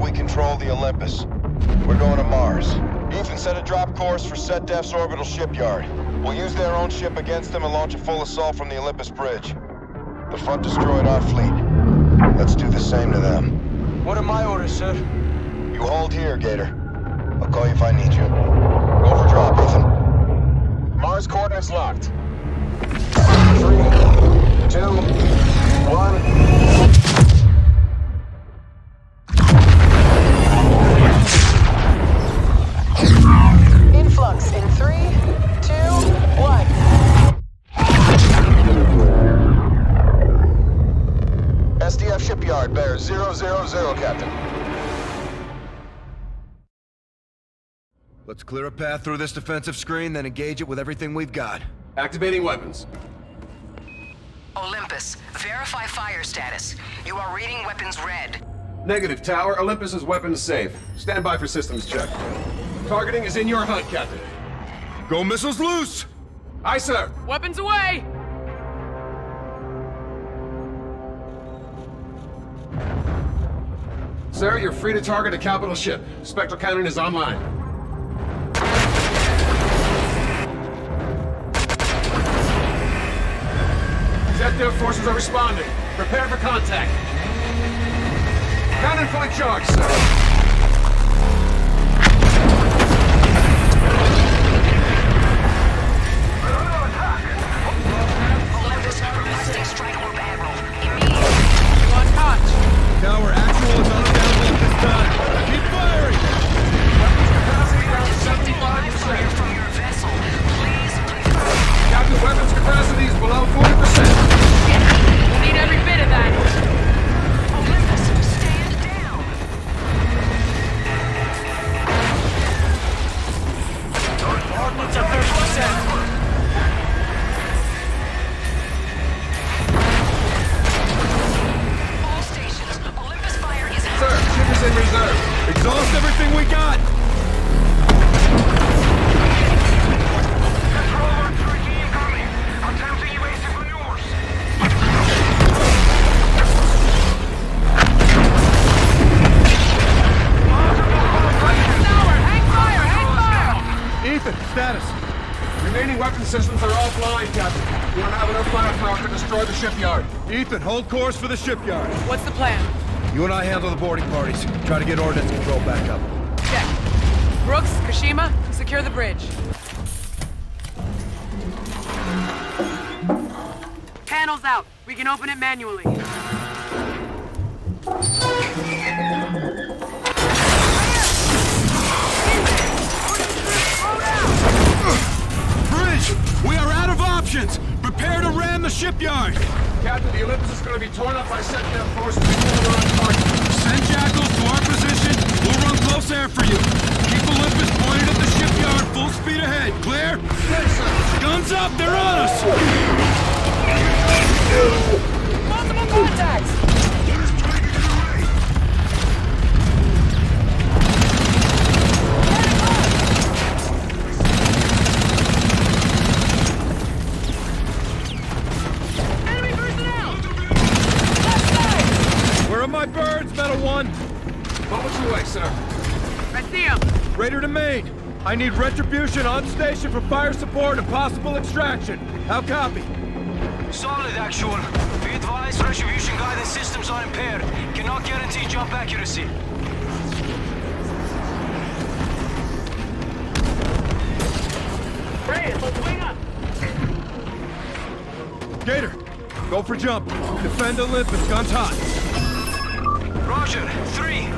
we control the Olympus. We're going to Mars. Ethan set a drop course for SetDef's orbital shipyard. We'll use their own ship against them and launch a full assault from the Olympus Bridge. The front destroyed our fleet. Let's do the same to them. What are my orders, sir? You hold here, Gator. I'll call you if I need you. Go for drop, Ethan. Mars coordinates locked. Three, two, one. Shipyard bears 000, Captain. Let's clear a path through this defensive screen, then engage it with everything we've got. Activating weapons. Olympus, verify fire status. You are reading weapons red. Negative, Tower. Olympus is weapons safe. Stand by for systems check. Targeting is in your HUD, Captain. Go missiles loose! Aye, sir. Weapons away! Sir, you're free to target a capital ship. Spectral cannon is online. SetDef forces are responding. Prepare for contact. Cannon fully charged, sir. Remaining weapon systems are offline, Captain. We don't have enough firepower to destroy the shipyard. Ethan, hold course for the shipyard. What's the plan? You and I handle the boarding parties. Try to get ordnance control back up. Check. Brooks, Kashima, secure the bridge. Panels out. We can open it manually. Bridge! We are out of options! Prepare to ram the shipyard! Captain, the Olympus is going to be torn up by SetDef forces before we're on target. Send jackals to our position. We'll run close air for you. Keep Olympus pointed at the shipyard, full speed ahead. Clear? Yes, sir. Guns up, they're on us! Multiple contacts! I need retribution on station for fire support and possible extraction. How copy? Solid, actual. Be advised, retribution guidance systems are impaired. Cannot guarantee jump accuracy. Gator, go for jump. Defend Olympus, guns hot. Roger. Three,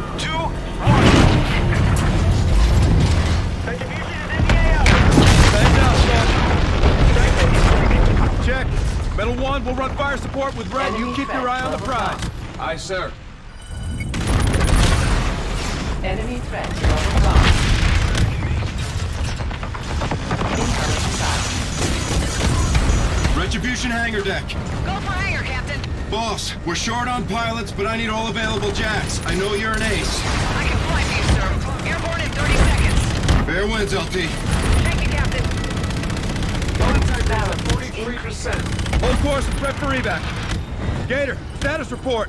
Metal One, we'll run fire support with Red. You keep your eye on the prize. Aye, sir. Enemy threat level lost. Retribution hangar deck. Go for hangar, Captain. Boss, we're short on pilots, but I need all available jacks. I know you're an ace. I can fly for you, sir. Airborne in 30 seconds. Fair winds, LT. 43%. On course, prep for evac. Gator, status report.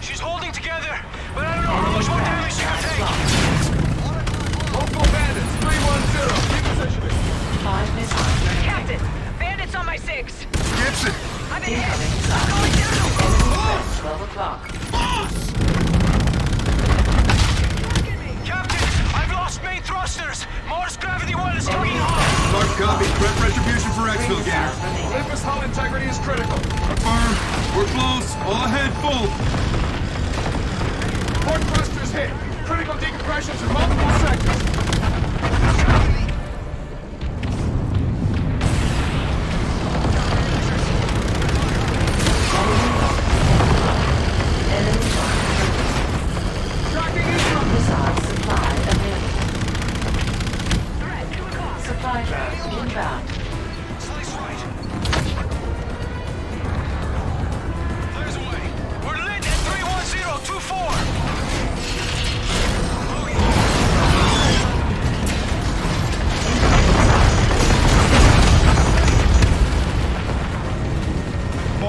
She's holding together, but I don't know how much more damage she can take. Local bandits, 310, repositioning. Five minutes. Captain, bandits on my six. Gibson. I'm in hit. I'm going down. 12 o'clock. Boss!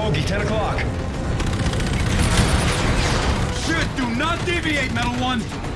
bogey, 10 o'clock. Shit, do not deviate, Metal One!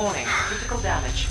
Warning, critical damage.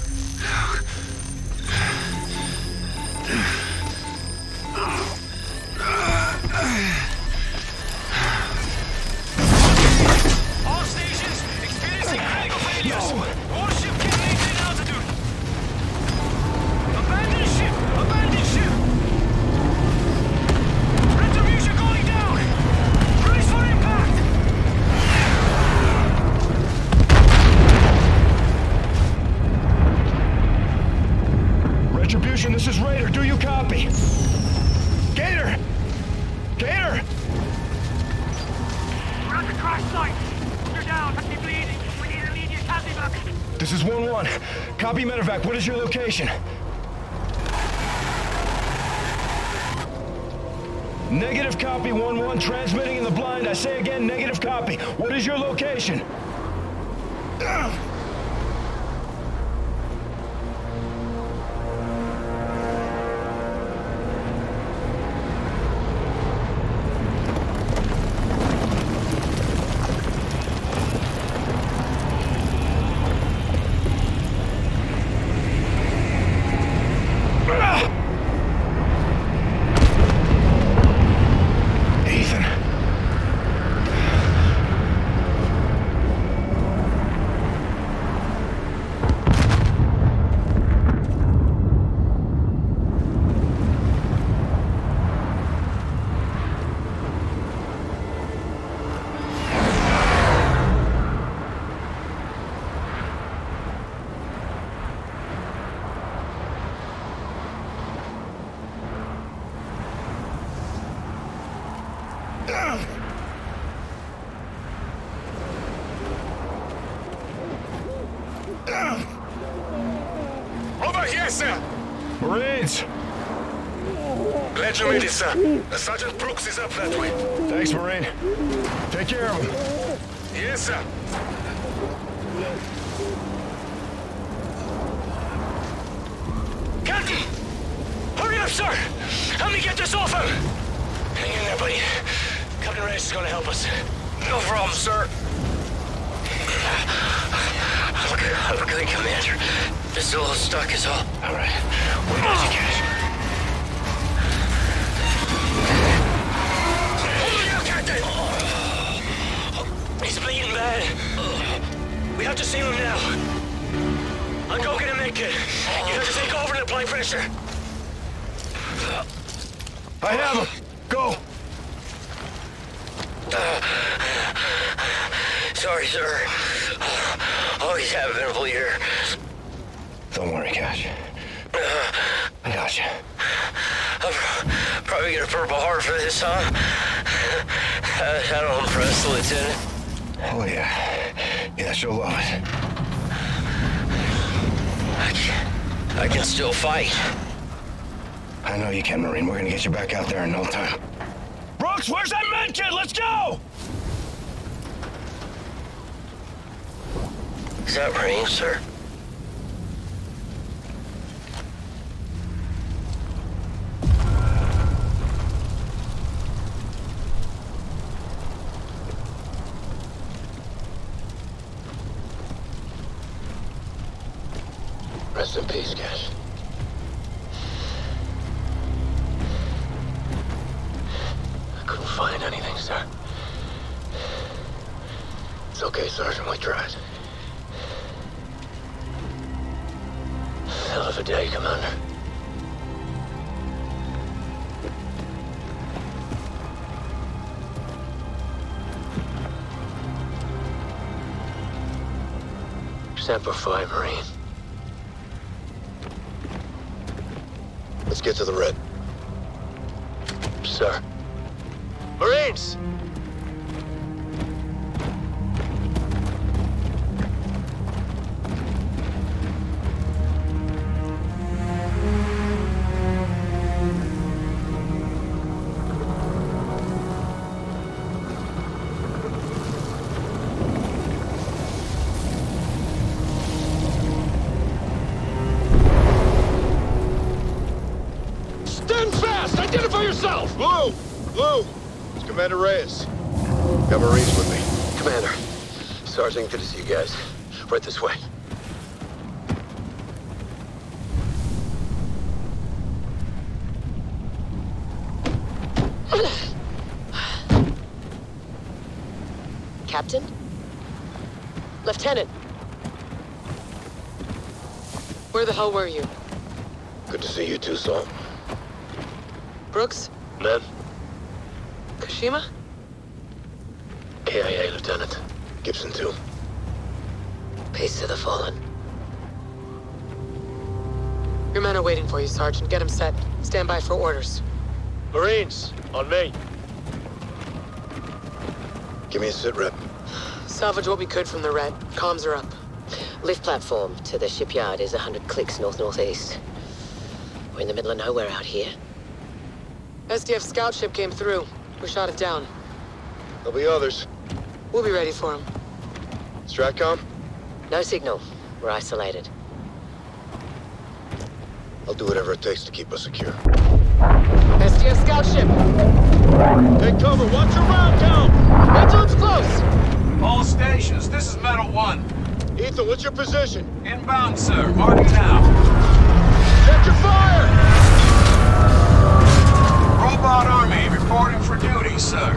1. Copy, medevac. What is your location? Negative copy, 1-1. Transmitting in the blind. I say again, negative copy. What is your location? Glad you made it, sir. Uh, Sergeant Brooks is up that way. Thanks, Marine. Take care of him. Yes, sir. Captain! Hurry up, sir! Help me get this off him! Hang in there, buddy. Captain Reyes is gonna help us. No problem, sir. I'm good, Commander. This little stuck is all. All right. We got you, Cash. Bad. We have to save him now. I'll go get a med kit. You have to take over and apply pressure. I have him. Go. Sorry, sir. Always have been a bleeder. Don't worry, Cash. I got you. I'll probably get a purple heart for this, huh? I don't impress the lieutenant. Oh, yeah. Yeah, she'll love it. I can, I can still fight. I know you can, Marine. We're gonna get you back out there in no time. Brooks, where's that med kit? Let's go! Is that Marine, sir? Semper Fi, Marine. Let's get to the red. Sir. Marines! Captain? Lieutenant? Where the hell were you? Good to see you too, Salt. Brooks? Men? Kashima? KIA, Lieutenant. Gibson, too. Peace to the fallen. Your men are waiting for you, Sergeant. Get them set. Stand by for orders. Marines, on me. Give me a sit rep. Salvage what we could from the red. Comms are up. Lift platform to the shipyard is 100 clicks north-northeast. We're in the middle of nowhere out here. SDF scout ship came through. We shot it down. There'll be others. We'll be ready for them. Stratcom? No signal. We're isolated. I'll do whatever it takes to keep us secure. SDF scout ship! Take cover! Watch your round count! Wait till it's close! All stations, this is Metal 1. Ethan, what's your position? Inbound, sir. Marking now. Check your fire! Robot Army reporting for duty, sir.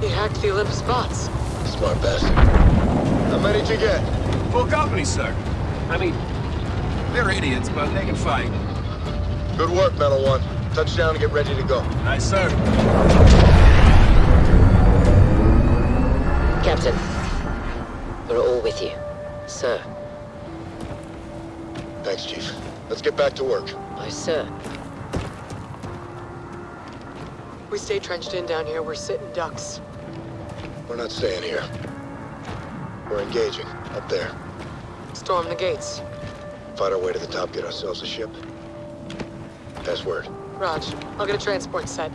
He hacked the Olympus bots. Smart bastard. How many did you get? Full company, sir. I mean, they're idiots, but they can fight. Good work, Metal One. Touchdown and get ready to go. Aye, sir. Captain, we're all with you. Sir. Thanks, Chief. Let's get back to work. Aye, sir. We stay trenched in down here. We're sitting ducks. We're not staying here. We're engaging, up there. Storm the gates. Fight our way to the top, get ourselves a ship. Pass word. Raj, I'll get a transport set.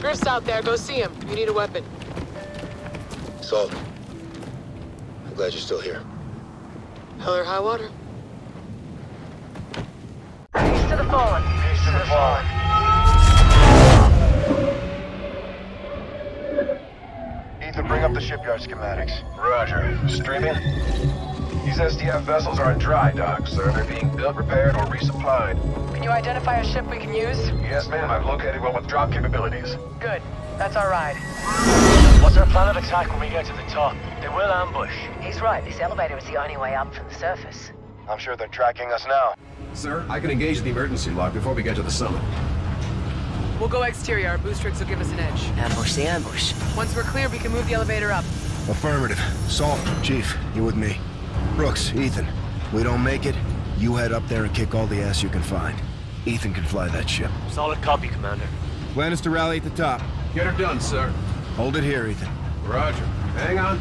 Griff's out there. Go see him. You need a weapon. Salt. I'm glad you're still here. Hell or high water. Peace to the fallen. Peace to the fallen. Ethan, bring up the shipyard schematics. Roger. Streaming? These SDF vessels are in dry dock, sir. They're being built, repaired, or resupplied. Can you identify a ship we can use? Yes, ma'am. I've located one with drop capabilities. Good. That's our ride. What's our plan of attack when we get to the top? They will ambush. He's right. This elevator is the only way up from the surface. I'm sure they're tracking us now. Sir, I can engage the emergency lock before we get to the summit. We'll go exterior. Our boost rigs will give us an edge. Ambush the ambush. Once we're clear, we can move the elevator up. Affirmative. Salt, Chief, you with me. Brooks, Ethan, we don't make it, you head up there and kick all the ass you can find. Ethan can fly that ship. Solid copy, Commander. Plan is to rally at the top. Get her done, sir. Hold it here, Ethan. Roger. Hang on.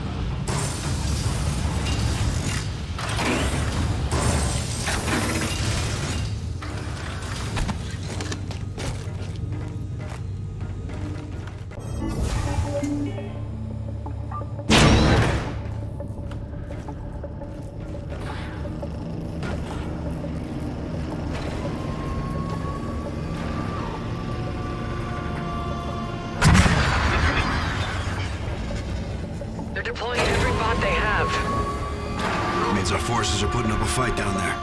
Forces are putting up a fight down there.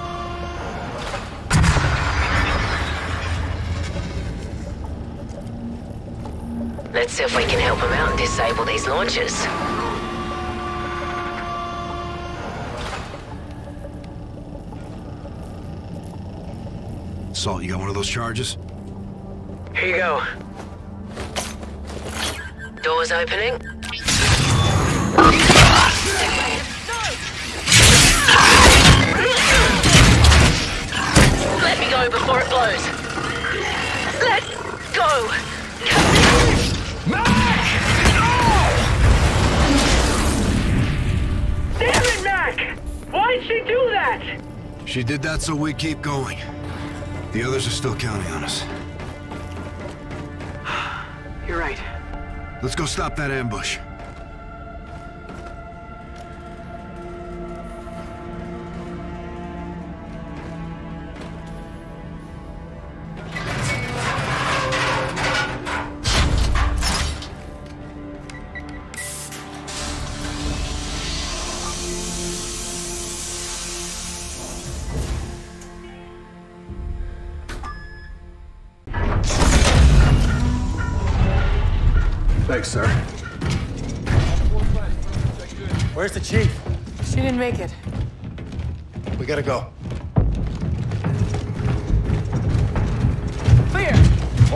Let's see if we can help them out and disable these launchers. Salt, you got one of those charges? Here you go. Doors opening. Go before it blows. Let go. Damn it, Mac! Why'd she do that? She did that so we keep going. The others are still counting on us. You're right. Let's go stop that ambush.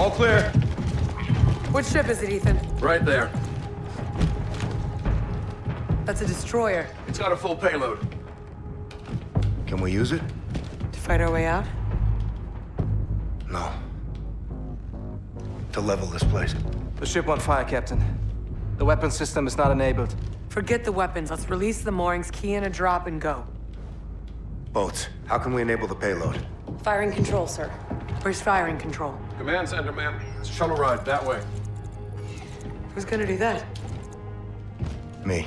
All clear. Which ship is it, Ethan? Right there. That's a destroyer. It's got a full payload. Can we use it? To fight our way out? No. To level this place. The ship won't fire, Captain. The weapon system is not enabled. Forget the weapons. Let's release the moorings, key in a drop, and go. Boats. How can we enable the payload? Firing control, sir. Where's firing control? Command center, ma'am. It's a shuttle ride that way. Who's gonna do that? Me.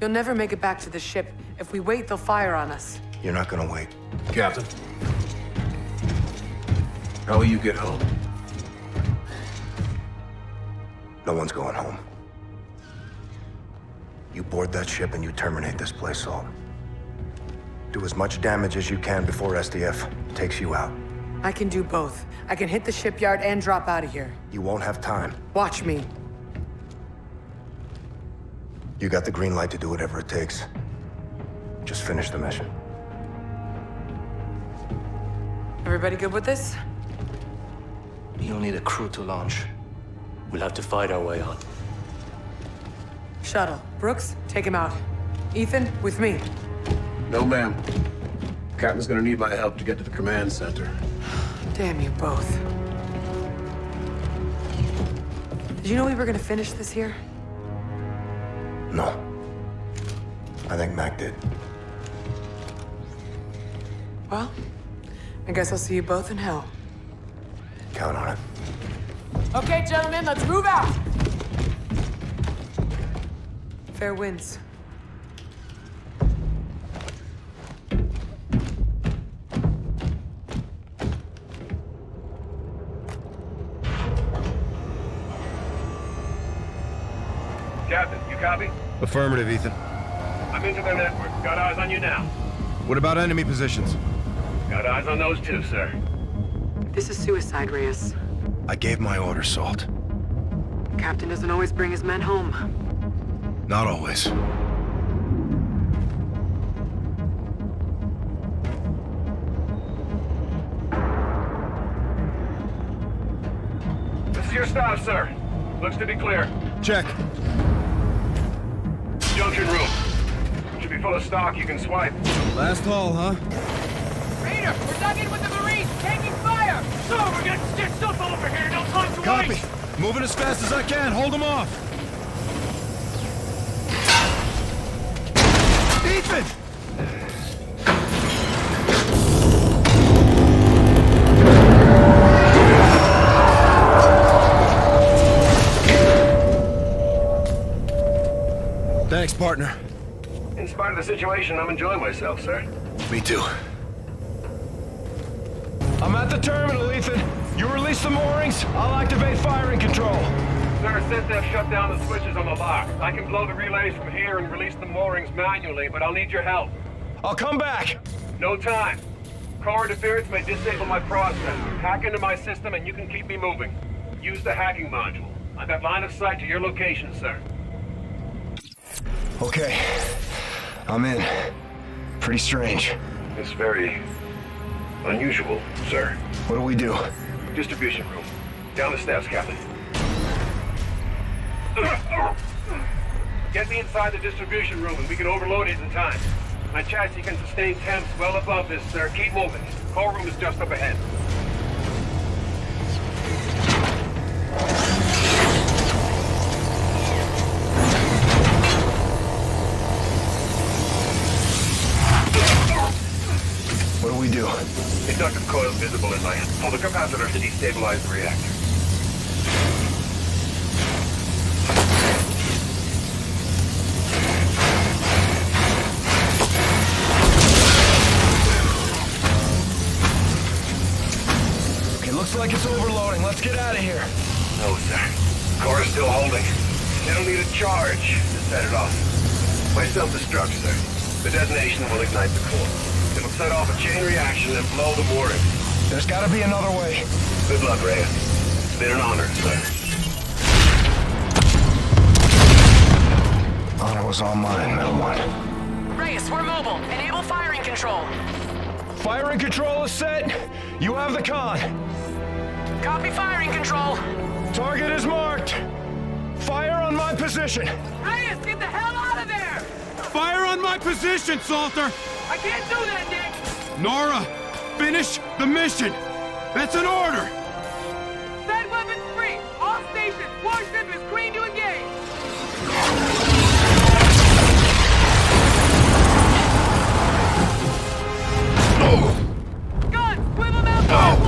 You'll never make it back to the ship. If we wait, they'll fire on us. You're not gonna wait. Captain. How will you get home? No one's going home. You board that ship and you terminate this place, Salt. Do as much damage as you can before SDF takes you out. I can do both. I can hit the shipyard and drop out of here. You won't have time. Watch me. You got the green light to do whatever it takes. Just finish the mission. Everybody good with this? You'll need a crew to launch. We'll have to fight our way on. Shuttle. Brooks, take him out. Ethan, with me. No, ma'am. Captain's gonna need my help to get to the command center. Damn you both. Did you know we were gonna finish this here? No. I think Mac did. Well, I guess I'll see you both in hell. Count on it. Okay, gentlemen, let's move out! Fair winds. Affirmative, Ethan. I'm into their network. Got eyes on you now. What about enemy positions? Got eyes on those too, sir. This is suicide, Reyes. I gave my order, Salt. Captain doesn't always bring his men home. Not always. This is your stop, sir. Looks to be clear. Check. Junction room. Should be full of stock you can swipe. Last haul, huh? Raider, we're dug in with the Marines, taking fire! So, we're getting stitched up over here, no time to Copy. waste! Moving as fast as I can. Hold them off. Ethan! Partner. In spite of the situation, I'm enjoying myself, sir. Me too. I'm at the terminal, Ethan. You release the moorings, I'll activate firing control. Sir, SETDEF shut down the switches on the lock. I can blow the relays from here and release the moorings manually, but I'll need your help. I'll come back. No time. Car interference may disable my process. Hack into my system and you can keep me moving. Use the hacking module. I've got line of sight to your location, sir. Okay. I'm in. Pretty strange. It's very unusual, sir. What do we do? Distribution room. Down the steps, Captain. Get me inside the distribution room and we can overload it in time. My chassis can sustain temps well above this, sir. Keep moving. Call room is just up ahead. What do we do? Inductive coil visible in land. Pull the capacitor to destabilize the reactor. Okay, looks like it's overloading. Let's get out of here. No, sir. Core is still holding. It'll need a charge to set it off. My self-destruct, sir. The detonation will ignite the core set off a chain reaction and blow the warden. There's gotta be another way. Good luck, Ray. It's been an honor, sir. Honor was all mine, Metal One. Reyes, we're mobile. Enable firing control. Firing control is set. You have the con. Copy firing control. Target is marked. Fire on my position. Reyes, get the hell out of there! Fire on my position, Salter! I can't do that, Nick! Nora, finish the mission! That's an order! Set weapons free! All stations, warship is clean to engage! Guns, God, swivel out! No!